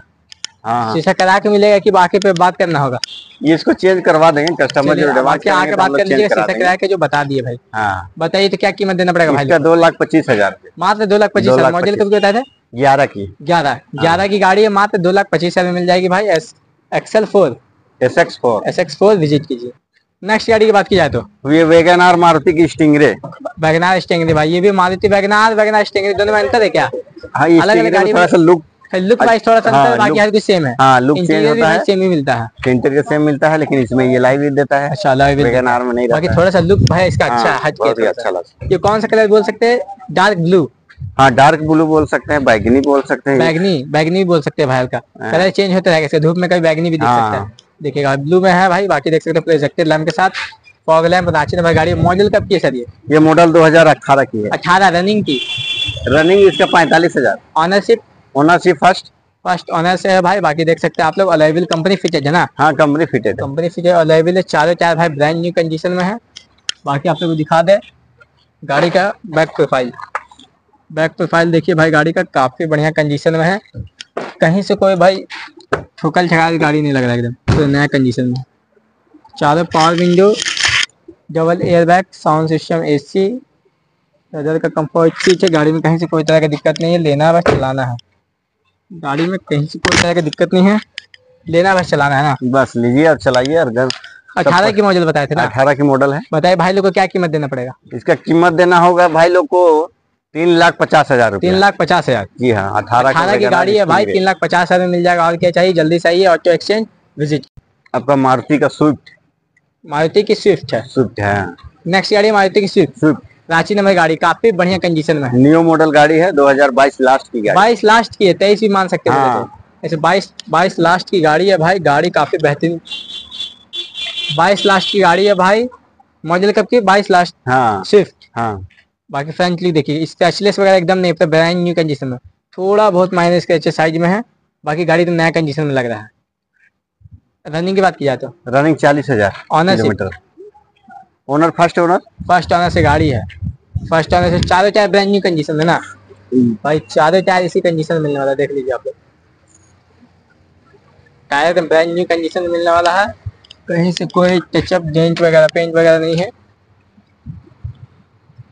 हाँ हाँ। शीशा करा के मिलेगा कि बाकी पे बात करना होगा। ये इसको चेंज करवा देंगे कस्टमर जो आके आके बात कर लीजिए शीशा करा के जो बता दिए भाई। हाँ। बताइए तो क्या कीमत देना पड़ेगा भाई? दो लाख पच्चीस हज़ार मात्र दो लाख पच्चीस हज़ार। मॉडल। कब बताए थे? ग्यारह की। ग्यारह। ग्यारह की गाड़ी है मात्र दो लाख पच्चीस हज़ार में मिल जाएगी भाई। S XL four S X four S X four visit कीजिए। नेक्स्ट गाड़ी की बात की जाए तो। ये वेगन आर मारुति की स्टिंगरे वैगनार स्टेंगरी भाई ये भी मारुति वैगनार वैगनार स्टेंगरी दोनों में अंतर है क्या? हाँ अलग-अलग गाड़ी में थोड़ा सा लुक लुक वाइज थोड़ा सा हाँ, बाकी हर कुछ सेम है। हाँ लुक चेंज इंटीरियर होता है। सेम ही मिलता है। सेंटर सेम मिलता है लेकिन इसमें ये लाइव देता है। अच्छा अलग वेगन आर में नहीं बाकी थोड़ा सा लुक भाई इसका अच्छा हाँ, हट के अच्छा लगता ये कौन सा कलर बोल सकते हैं? डार्क ब्लू हाँ डार्क ब्लू बोल सकते हैं बैगनी बोल सकते हैं। बैगनी बैगनी भी बोल सकते हैं भाई का। कलर चेंज होता रहेगा इसके धूप में कभी बैगनी भी दिख हाँ। सकता है। देखिएगा ब्लू में है भाई बाकी देख सकते हैं प्रोजेक्टेड लैम्प के साथ। फॉग लैम्प भाई गाड़ी मॉडल कब की है सर ये? ये मॉडल 2018 की है। अठारह रनिंग की। रनिंग इसका पैंतालीस हज़ार। Ownership ownership first first owner से है भाई बाकी देख सकते हैं आप लोग अलेविल कंपनी फिटेज है ना? हाँ कंपनी फिटेड कंपनी फिटेज अलेविल है चारों चार भाई ब्रांड न्यू कंडीशन में है। बाकी आप लोग को दिखा दे गाड़ी का बैक प्रोफ़ाइल बैक प्रोफ़ाइल देखिए भाई गाड़ी का काफ़ी बढ़िया कंडीशन में है। कहीं से कोई भाई ठोकल छकाल गाड़ी नहीं लग रहा एकदम तो नया कंडीशन में। चारों power window double air bag sound system AC सी का कंफर्ट सीट है गाड़ी में कहीं से कोई तरह की दिक्कत नहीं है लेना है बस चलाना है। गाड़ी में कहीं से कोई तरह की दिक्कत नहीं है। लेना बस चलाना है ना। बस लीजिए और चलाइए और घर अठारह की मॉडल बताए थे ना। अठारह की मॉडल है। बताइए भाई लोग को क्या कीमत देना पड़ेगा? इसका कीमत देना होगा भाई लोग को तीन लाख पचास हज़ार तीन लाख पचास हज़ार। जी हाँ अठारह अठारह की गाड़ी है भाई तीन लाख पचास हज़ार में मिल जाएगा। और क्या चाहिए? जल्दी से आइए ऑटो एक्सचेंज विज़िट आपका मारुति का स्विफ्ट मारुति की स्विफ्ट है। स्विफ्ट है। नेक्स्ट गाड़ी मारुति की स्विफ्ट स्विफ्ट रांची नंबर गाड़ी काफ़ी बढ़िया कंडीशन में न्यू मॉडल गाड़ी है 2022 लास्ट की गाड़ी। बाईस लास्ट की है तेईस भी मान सकते हैं हाँ। ऐसे बाईस बाईस लास्ट की गाड़ी है भाई गाड़ी काफ़ी बेहतरीन। बाईस लास्ट की गाड़ी है भाई मॉडल कब की? बाईस लास्ट हाँ। स्विफ्ट हाँ। बाकी फ्रंटली देखिए स्क्रैचलेस वगैरह एकदम नहीं मतलब ब्रांड न्यू कंडीशन में। थोड़ा बहुत माइनर स्क्रैच साइज़ में है बाकी गाड़ी तो नया कंडीशन में लग रहा है। रनिंग की बात की जाए तो। रनिंग चालीस हज़ार Ownership? Owner first owner first owner से गाड़ी है। फ़र्स्ट ऑनर से चारों टायर ब्रांड न्यू कंडीशन में ना? भाई चारों टायर इसी कंडीशन मिलने वाला देख लीजिए आप लोग। टायर का ब्रांड न्यू कंडीशन में मिलने वाला है। कहीं से कोई टचअप डेंट वगैरह पेंट वगैरह नहीं है।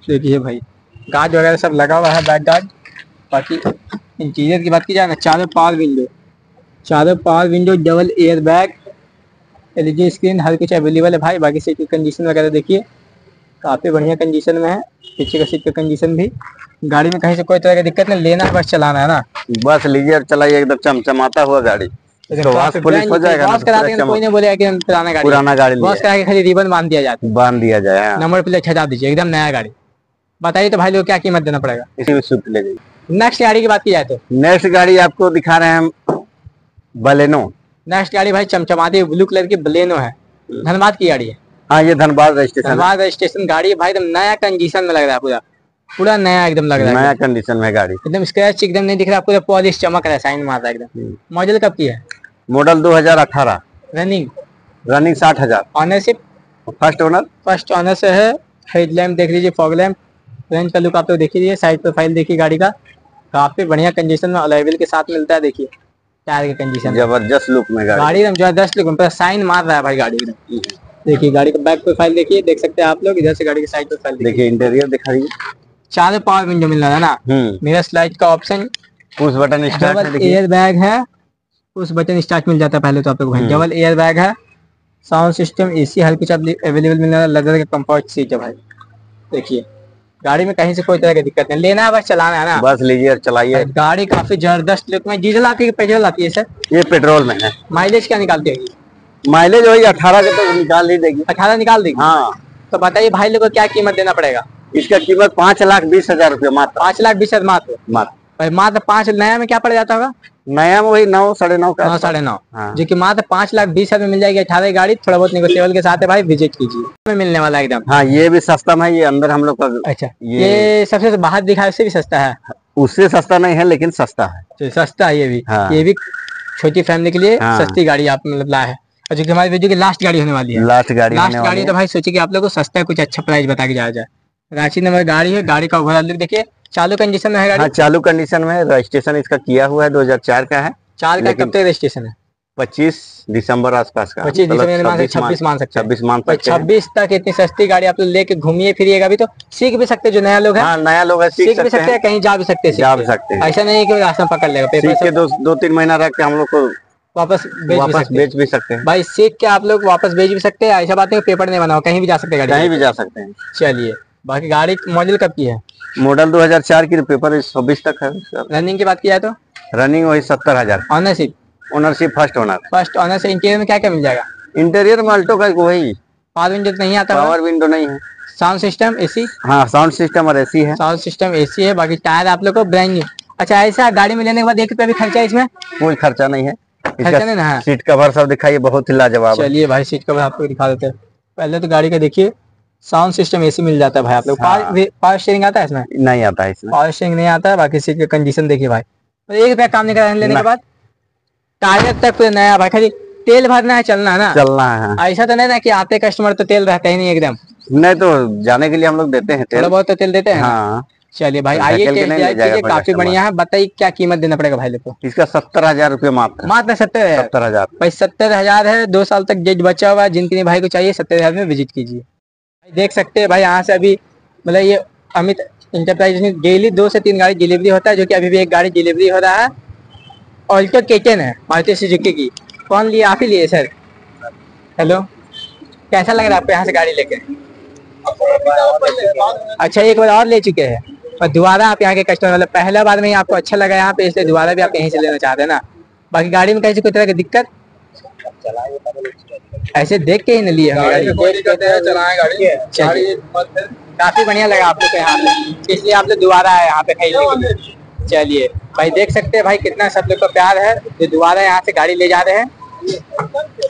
देखिए भाई गार्ड वगैरह सब लगा हुआ है बैक गार्ड बाकी इंटीरियर की बात की जाए ना चारों पावर विंडो चारों power window double air bag LED screen हर कुछ अवेलेबल है भाई बाकी सीट की कंडीशन वगैरह देखिए। काफ़ी बढ़िया कंडीशन में है पीछे का सीट का कंडीशन भी। गाड़ी में कहीं से कोई तरह की दिक्कत नहीं लेना बस चलाना है ना। बस लीजिए और चलाइए एकदम चमचमाता हुआ गाड़ी। तो पुलिस हो जाएगा तो करा पूरा देंगे चमक- कोई नहीं बोलेगा कि पुराना गाड़ी पुराना गाड़ी वॉश करा के खाली रिबन बाँध दिया जाता बाँध दिया जाए है। नंबर प्लेट हटा दीजिए एकदम नया गाड़ी। बताइए तो भाई लोग क्या कीमत देना पड़ेगा? इसी में स्विफ्ट ले जाइए नेक्स्ट गाड़ी की बात की जाए तो। नेक्स्ट गाड़ी आपको दिखा रहे हैं हम बलेनो नेक्स्ट गाड़ी भाई चमचमाती ब्लू कलर की बलेनो है। धनबाद की गाड़ी है। हाँ ये धनबाद रजिस्ट्रेशन धनबाद रजिस्ट्रेशन गाड़ी है भाई एकदम नया कंडीशन में लग रहा है पूरा। पूरा नया एकदम लग रहा है। नया कंडीशन में गाड़ी। एकदम स्क्रैच एकदम नहीं दिख रहा पूरा पॉलिश चमक रहा है साइन मार रहा है एकदम। हम्म। मॉडल कब की है? मॉडल 2018 रनिंग रनिंग साठ हज़ार। Ownership first owner first owner से है। हेडलैम्प देख लीजिए फॉग लैम्प फ्रंट का लुक आप लोग देख लीजिए साइड प्रोफ़ाइल देखिए गाड़ी का। काफ़ी बढ़िया कंडीशन में अलेबल के साथ मिलता है देखिए। टायर की कंडीशन ज़बरदस्त लुक में गाड़ी। गाड़ी एकदम ज़बरदस्त लुक में साइन मार रहा है भाई गाड़ी एकदम। देखिए गाड़ी का बैक प्रोफ़ाइल देखिए देख सकते हैं आप लोग इधर से गाड़ी की साइड प्रोफ़ाइल देखिए। देखिए इंटीरियर दिखाइए। चारों पावर विंडो मिल रहा है ना? हम्म। मेरा स्लाइड का ऑप्शन पुश बटन स्टार्ट देखिए। एयर बैग है। उस बटन स्टार्ट मिल जाता है पहले तो आप लोग भाई हम्म। डबल एयर बैग है। साउंड सिस्टम एसी हर कुछ अवेलेबल मिल रहा है। लेदर का कंफर्ट सीट है भाई। देखिए। गाड़ी में कहीं से कोई तरह की दिक्कत नहीं। लेना है बस चलाना है ना। बस लीजिए और चलाइए। गाड़ी काफ़ी ज़बरदस्त लुक में डीजल आती है पेट्रोल आती है सर? ये पेट्रोल में है। माइलेज क्या निकालती है? माइलेज वही अठारह के तो निकाल ही देगी। अठारह निकाल देगी? हाँ। तो बताइए भाई लोग को क्या कीमत देना पड़ेगा? इसका कीमत पाँच लाख बीस हज़ार रूपए मात्र। पाँच लाख बीस हज़ार मात्र? मात्र। भाई मात्र पाँच नया में क्या पड़ जाता होगा? नया में वही नौ साढ़े नौ का नौ साढ़े नौ। हाँ। जो कि मात्र पाँच लाख बीस हज़ार में मिल जाएगी अठारह गाड़ी। थोड़ा बहुत निगोशिएबल के साथ है भाई विज़िट कीजिए। में मिलने वाला है एकदम। हाँ ये भी सस्ता में है ये अंदर हम लोग का अच्छा ये- ये सबसे बाहर दिखा उससे भी सस्ता है। उससे सस्ता नहीं है लेकिन सस्ता है। तो सस्ता है ये भी। हाँ। ये भी छोटी फैमिली के लिए हाँ। सस्ती गाड़ी आप मतलब लाए है। और जो कि हमारी वीडियो की लास्ट गाड़ी होने वाली है। लास्ट गाड़ी लास्ट गाड़ी तो भाई सोचिए कि आप लोग को सस्ता कुछ अच्छा प्राइस बता के जाया जाए। रांची नंबर गाड़ी है गाड़ी का ओवरऑल लुक देखिए। चालू कंडीशन में है हाँ चालू कंडीशन में रजिस्ट्रेशन इसका किया हुआ है 2004 का है। चार का कब तक रजिस्ट्रेशन है? 25 दिसंबर आसपास का। पच्चीस मतलब दिसंबर छब्बीस मान सकते हैं। छब्बीस मान सकते छब्बीस तक इतनी सस्ती गाड़ी आप लोग लेके घूमिए फिरिएगा भी तो। सीख भी सकते हैं जो नया लोग है। हाँ नया लोग है सीख सीख भी सकते हैं। कहीं जा भी सकते जा भी सकते ऐसा नहीं है कि रास्ता पकड़ लेगा पेपर सीख के दो दो तीन महीना रख के हम लोग को वापस बेच वापस हैं। बेच भी सकते हैं। भाई सीख के आप लोग वापस बेच भी सकते हैं ऐसा बात नहीं पेपर नहीं बनाओ कहीं भी जा सकते हैं कहीं भी जा सकते हैं। चलिए। बाकी गाड़ी मॉडल कब की है? मॉडल 2004 की पेपर छब्बीस तक है। रनिंग की बात की जाए तो? रनिंग वही सत्तर हज़ार। Ownership ownership first owner first owner से इंटीरियर में क्या क्या मिल जाएगा? इंटीरियर में अल्टो का वही। पावर विंडो तो नहीं आता पावर विंडो नहीं है। साउंड सिस्टम एसी हाँ साउंड सिस्टम और एसी है। साउंड सिस्टम एसी है बाकी टायर आप लोग को ब्रांड न्यू अच्छा ऐसा गाड़ी में लेने के बाद एक रुपया भी खर्चा है इसमें? कोई खर्चा नहीं है। खर्चा नहीं ना सीट कवर सब दिखाइए बहुत ही लाजवाब चलिए भाई सीट कवर आपको दिखा देते हैं। पहले तो गाड़ी का देखिए। साउंड सिस्टम एसी मिल जाता है भाई आप लोग। पावर पावर स्टीयरिंग आता है इसमें? नहीं आता है इसमें। पावर स्टीयरिंग नहीं आता है बाकी सीट की कंडीशन देखिए भाई। तो एक रुपया काम नहीं करा लेने के बाद? टायर तक पूरा नया भाई खाली तेल भरना है चलना है ना? चलना है हाँ। ऐसा तो नहीं ना कि आते कस्टमर तो तेल रहता ही नहीं एकदम। नहीं तो जाने के लिए हम लोग देते हैं तेल। बहुत तो तेल देते हैं हाँ। चलिए भाई तो आइए टेस्ट काफ़ी बढ़िया है। बताइए क्या कीमत देना पड़ेगा भाई लोग को? इसका सत्तर हज़ार रूपए मात्र। मात्र सत्तर हज़ार? सत्तर हज़ार। भाई सत्तर हज़ार है दो साल तक जज बचा हुआ है जिनके लिए भाई को चाहिए सत्तर हज़ार में विज़िट कीजिए। देख सकते हैं भाई, यहाँ से अभी मतलब ये अमित इंटरप्राइज डेली दो से तीन गाड़ी डिलीवरी होता है, जो कि अभी भी एक गाड़ी डिलीवरी हो रहा है। ऑल्टो केटन है, मारुति सुजुकी की। कौन लिए? आप ही लिए सर हेलो कैसा लग रहा है आपको यहाँ से गाड़ी लेके? अच्छा एक बार और ले चुके हैं। और दोबारा आप यहाँ के कस्टमर मतलब पहला बार में ही आपको अच्छा लगा यहाँ पे, इसलिए दोबारा भी आप यहीं से लेना चाहते हैं ना। बाकी गाड़ी में कैसी, कोई तरह की दिक्कत? ऐसे देख के ही न लिए हमें गाड़ी चलिए काफ़ी बढ़िया लगा आपको तो यहाँ पे। इसलिए आप लोग दोबारा आए यहाँ पे खरीदने के लिए चलिए भाई देख सकते हैं भाई कितना सब लोग का प्यार है। जो दोबारा यहाँ से गाड़ी ले जा रहे हैं।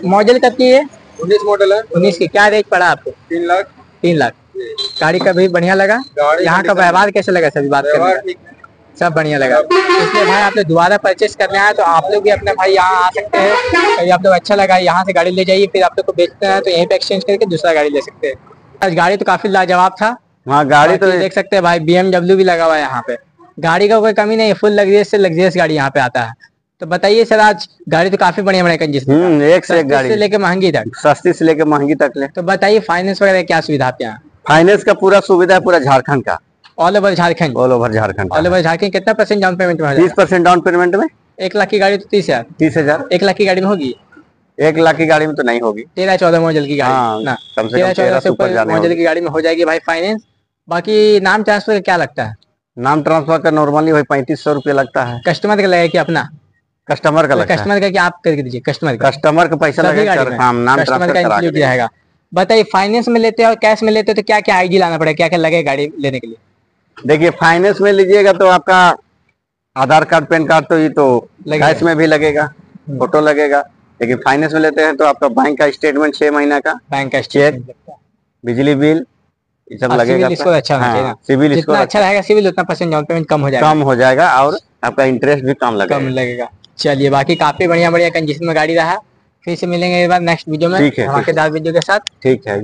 मॉडल कब की है? उन्नीस मॉडल है। उन्नीस की। क्या रेट पड़ा आपको? तीन लाख। तीन लाख। गाड़ी का भी बढ़िया लगा। यहाँ का व्यवहार कैसे लगा सभी बात करने सब बढ़िया लगा। इसलिए भाई आप लोग दोबारा परचेस करने आए तो आप लोग भी अपने भाई यहाँ आ सकते हैं। कभी आप लोग अच्छा लगा यहाँ से गाड़ी ले जाइए फिर आप लोग को बेचते हैं तो यहीं पे एक्सचेंज करके दूसरा गाड़ी ले सकते हैं। आज गाड़ी तो काफ़ी लाजवाब था। हाँ गाड़ी तो देख सकते हैं भाई बीएमडब्ल्यू भी लगा हुआ है यहाँ पे। गाड़ी का कोई कमी नहीं है फुल लग्जरियस से लग्जरियस गाड़ी यहाँ पे आता है। तो बताइए सर आज गाड़ी तो काफ़ी बढ़िया बढ़िया कंडीशन हम्म एक से एक से गाड़ी। लेके महँगी तक। सस्ती से लेके महँगी तक ले। तो बताइए फाइनेंस वगैरह क्या सुविधा आपके यहाँ? फाइनेंस का पूरा सुविधा है पूरा झारखंड का। All over Jharkhand all over Jharkhand all over Jharkhand कितना परसेंट डाउन पेमेंट में तीस परसेंट डाउन पेमेंट में? एक लाख की गाड़ी तो तीस हज़ार। तीस हज़ार? एक लाख की गाड़ी में होगी? एक लाख की गाड़ी में तो नहीं होगी। तेरह चौदह मॉडल की हाँ, गाड़ी ना। कम से तेरह चौदह से से ऊपर ऊपर मॉडल की गाड़ी में हो जाएगी भाई फाइनेंस बाकी नाम ट्रांसफ़र का क्या लगता है? नाम ट्रांसफ़र का नॉर्मली वही पैंतीस सौ रुपये लगता है। कस्टमर का लगेगा कि अपना? कस्टमर का लगता कस्टमर का क्या आप करके दीजिए कस्टमर का? कस्टमर का पैसा लगेगा हाँ नाम कस्टमर का इंक्लूड रहेगा बताइए फाइनेंस में लेते हैं और कैश में लेते हैं तो क्या क्या आईडी लाना पड़ेगा? क्या क्या लगेगा गाड़ी लेने के लिए? देखिए फाइनेंस में लीजिएगा तो आपका आधार कार्ड पैन कार्ड तो ये तो। कैश में भी लगेगा फ़ोटो लगेगा। लेकिन फाइनेंस में लेते हैं तो आपका बैंक का स्टेटमेंट छह महीना का बैंक का चेक बिजली बिल ये सब हाँ, लगेगा सिविल स्कोर अच्छा ना। सिविल स्कोर अच्छा रहेगा सिविल उतना परसेंट डाउन पेमेंट कम हो जाएगा। कम हो जाएगा और आपका इंटरेस्ट भी कम लगेगा। कम लगेगा। चलिए बाकी काफ़ी बढ़िया बढ़िया कंडीशन में गाड़ी रहा। फिर से मिलेंगे एक बार नेक्स्ट वीडियो में। ठीक है, धमाकेदार वीडियो के साथ। ठीक है।